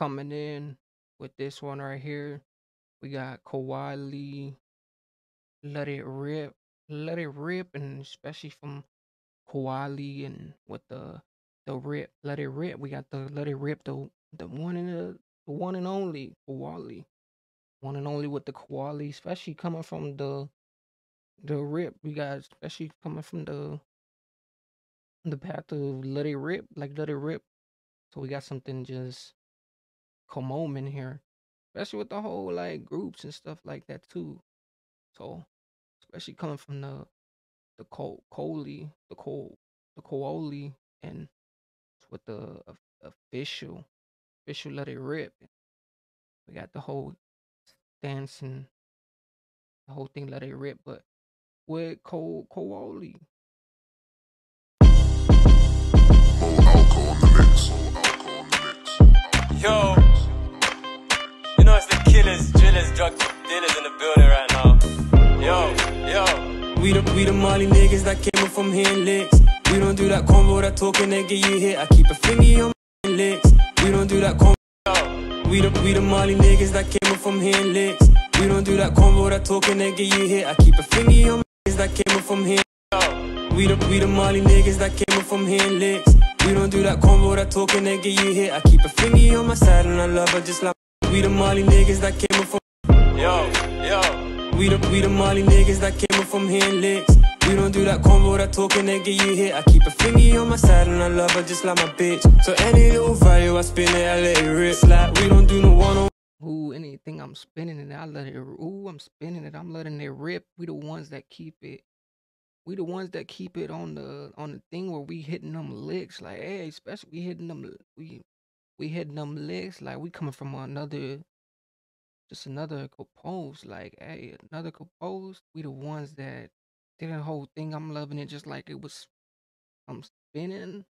coming in with this one right here. We got Kawhi Let It Rip. Let It Rip, and especially from Kawhi and with the the rip, Let It Rip. We got the Let It Rip, the the one and the, the one and only Kawhi. One and only with the Kawhi, especially coming from the the rip. We got especially coming from the the path of Let It Rip, like Let It Rip. So we got something just come in here, especially with the whole like groups and stuff like that too. So especially coming from the the Col Coley, the Cole, the Cooli, and with the official, official let it rip. We got the whole dancing, the whole thing let it rip, but with Cole Cooli. Yo, know it's the killers, drillers, drug dealers in the building right now. Yo, yo. We the, we the Molly niggas that came up from hitting licks. We don't do that combo, that talking that get you hit. I keep a finger on my licks. We don't do that combo. We the, we the Molly niggas that came up from hitting licks. We don't do that combo, that talking that get you hit. I keep a finger on my niggas that came up from here. We the, we the Molly niggas that came up from hitting licks. We don't do that combo, that talking that get you hit. I keep a finger on my side and I love her just like we the Molly niggas that came up from. Yo, yo. We the, we the Molly niggas that came from hitting licks. We don't do that combo, that talking that get you hit. I keep a finger on my side and I love her just like my bitch. So any little value I spin it, I let it rip. Like we don't do no one on. Ooh, anything I'm spinning it, I let it. Ooh, I'm spinning it, I'm letting it rip. We the ones that keep it we the ones that keep it on the on the thing where we hitting them licks. Like, hey, especially we hitting them we we hitting them licks. Like we coming from another just another compose. Like, hey, another compose. We the ones that did the whole thing. I'm loving it just like it was I'm spinning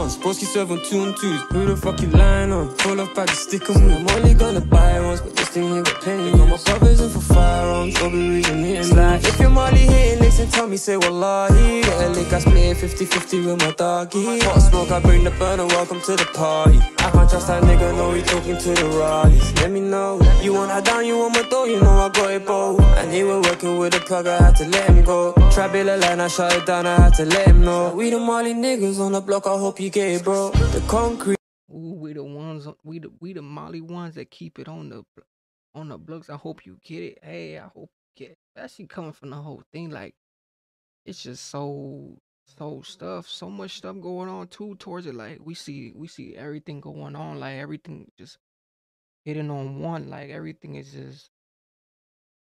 ones. Broski serving two and twos. Who the fuck you lying on? Pull up, I just stick with. I'm only gonna buy once, but this thing here got plenty. Got my brothers me, say Wallahi. Get a lick, I split 50 50 with my doggy. Hot smoke, I bring the burner, welcome to the party. I can't trust that nigga, know he talking to the rallies. Let me know. You want that down, you want my door, you know I got it, bro. And he was working with a plug, I had to let him go. Try build a line, I shut it down, I had to let him know. We the Molly niggas on the block, I hope you get it, bro. The concrete. Ooh, we the ones, we the we the Molly ones that keep it on the on the blocks. I hope you get it. Hey, I hope you get it. Especially coming from the whole thing, like it's just so so stuff, so much stuff going on too towards it. Like we see we see everything going on, like everything just hitting on one, like everything is just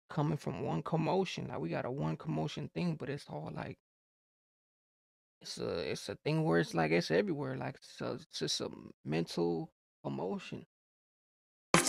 coming from one commotion. Like we got a one commotion thing, but it's all like it's a it's a thing where it's like it's everywhere. Like it's, it's just a mental emotion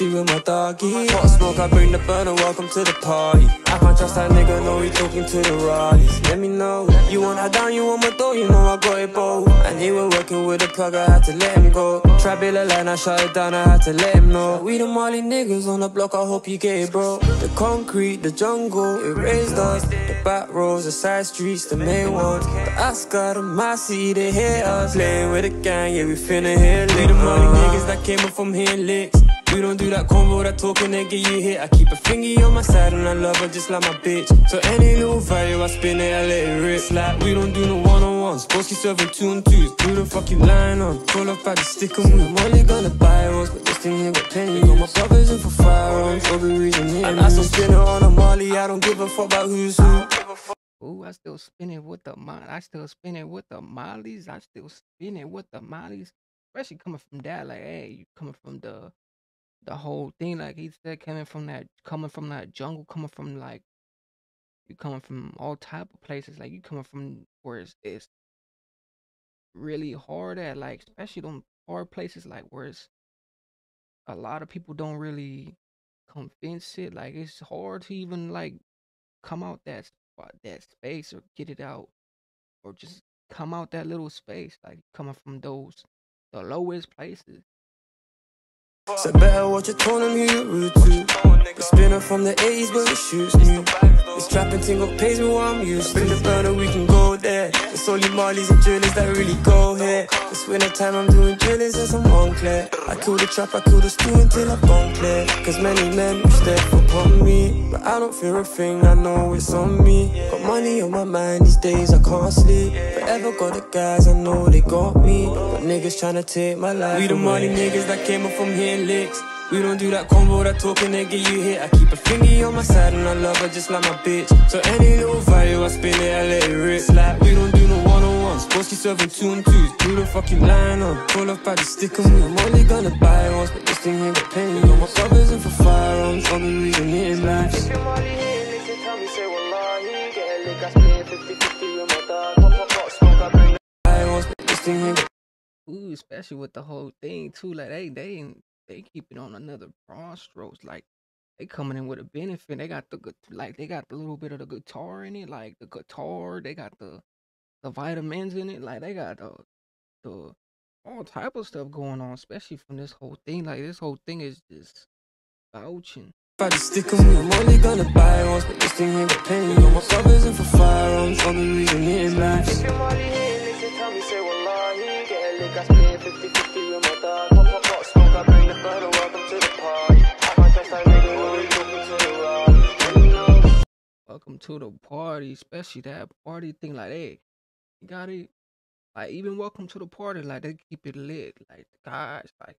with my doggy. Hot smoke, I bring the burner, welcome to the party. I can't trust that nigga, know he talking to the rallies. Let me know, you want that down, you want my door, you know I got it, bro. And he was working with the plug, I had to let him go. Try build a line, I shut it down, I had to let him know. We the Molly niggas on the block, I hope you get it, bro. The concrete, the jungle, it raised us. The back roads, the side streets, the main ones. The Ascot, the Massey, they hate us. Playing with the gang, yeah, we finna hit it. We the Molly niggas that came up from here licks. We don't do that combo, that talking that get you hit. I keep a finger on my side and I love her just like my bitch. So any little value, I spin it, I let it rip. Like we don't do no one on ones. Broski serving two and twos. Who the fuck you lying on? Pull up, I just stick them with. I'm only gonna buy once, but this thing here got plenty. Got my brothers in for firearms, for the reason here. And I still spin it on a molly, I don't give a fuck about who's who. Ooh, I still spin it with the molly. I still spin it with the mollies. I still spin it with the mollies. Especially coming from that, like, hey, you coming from the the whole thing, like he said, coming from that, coming from that jungle, coming from like, you coming from all type of places, like you coming from where it's, it's really hard at, like especially them hard places, like where it's a lot of people don't really convince it, like it's hard to even like come out that spot, that space, or get it out, or just come out that little space, like coming from those the lowest places so better watch your tone who you're rude to. The spinner from the 80s, but it shoots new. This trapping thing got pays me what I'm used to. Bring the burner, we can go there. It's only Marlies and drillers that really go here. This winter time, I'm doing drillers and some Montclair. I kill the trap, I kill the stew until I've gone clear. Cause many men wish they upon me. But I don't fear a thing, I know it's on me. Got money on my mind these days, I can't sleep. Forever got the guys, I know they got me. But niggas tryna take my life. We the money niggas that came up from here licks. We don't do that combo, that talking, they get you hit. I keep a thingy on my side and I love her just like my bitch. So any little value, I spin it, I let it rip. Like we don't do no one on ones. Broski serving two and twos. Do the fucking line on. Pull up by the stick and we. I'm only gonna buy once, but this thing ain't got penny on. My brothers in for firearms, on the reason hitting lights. If your money hitting licks, tell me, say wallahi. Get a lick, I split 50 50 with my dog. Pop, pop, pop, smoke, I bring the buy once, but this thing ain't got Ooh, especially with the whole thing too. Like they they ain't- they keep it on another broad strokes. Like they coming in with a benefit. They got the good like they got the little bit of the guitar in it, like the guitar. They got the the vitamins in it. Like they got the the all type of stuff going on, especially from this whole thing. Like this whole thing is just vouching. By the stick and we, I'm only gonna buy once, but this thing ain't got penny on. My brothers in for firearms, on the reason hitting lights. If your money hitting licks, tell me, say wallahi. Get a lick, I split 50 50 with my dog. Welcome to the party. I might just like nigga, when we talking to the rod. You know. Welcome to the party, especially that party thing. Like, hey, you got it. Like, even welcome to the party. Like, they keep it lit. Like, guys, like,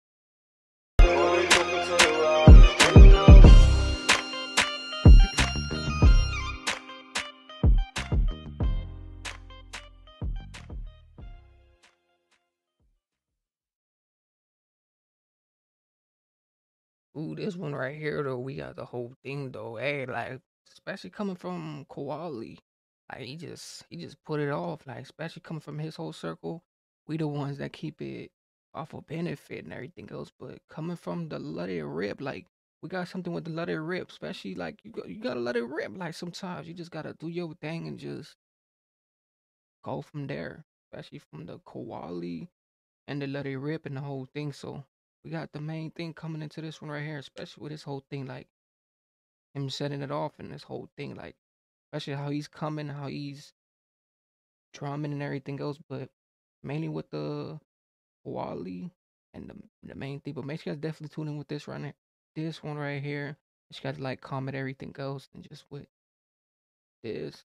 ooh, this one right here though, we got the whole thing though. Hey, like, especially coming from KAWALi, like he just he just put it off. Like, especially coming from his whole circle, we the ones that keep it off of benefit and everything else. But coming from the let it rip, like we got something with the let it rip. Especially like you got, you gotta let it rip. Like sometimes you just gotta do your thing and just go from there. Especially from the KAWALi and the let it rip and the whole thing. So we got the main thing coming into this one right here, especially with this whole thing, like him setting it off and this whole thing, like especially how he's coming, how he's drumming and everything else, but mainly with the Wally and the the main thing. But make sure you guys definitely tune in with this right here. This one right here. You guys like comment everything else and just with this.